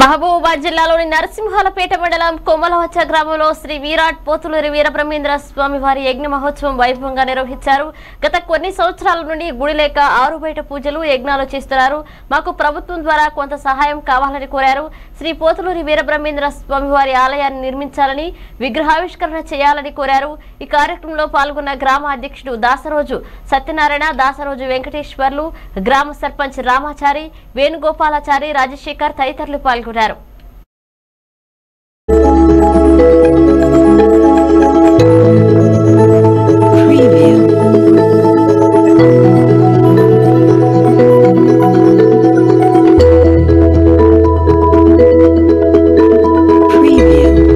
మహబూబాబాద్ జిల్లాలోని నరసింహాలపేట మండలం కొమ్మలవచ్చ గ్రామంలో శ్రీ వీరాట్ పోతులూరి వీరబ్రహ్మేంద్ర స్వామి వారి యజ్ఞ మహోత్సవం వైభవంగా నిర్వహించారు. గత కొన్ని సంవత్సరాల నుండి గుడి లేక ఆరు బయట పూజలు యజ్ఞాలు చేస్తున్నారు. మాకు ప్రభుత్వం ద్వారా కొంత సహాయం కావాలని కోరారు. శ్రీ పోతులూరి వీరబ్రహ్మేంద్ర స్వామి వారి ఆలయాన్ని నిర్మించాలని విగ్రహావిష్కరణ చేయాలని కోరారు. ఈ కార్యక్రమంలో పాల్గొన్న గ్రామ అధ్యక్షుడు దాసరోజు సత్యనారాయణ దాసరోజు వెంకటేశ్వర్లు గ్రామ సర్పంచ్ రామాచారి వేణుగోపాలాచారి రాజశేఖర్ తదితరులు పాల్గొన్నారు. పాల్గొన్నారు Preview. Preview.